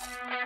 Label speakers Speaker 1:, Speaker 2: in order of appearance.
Speaker 1: you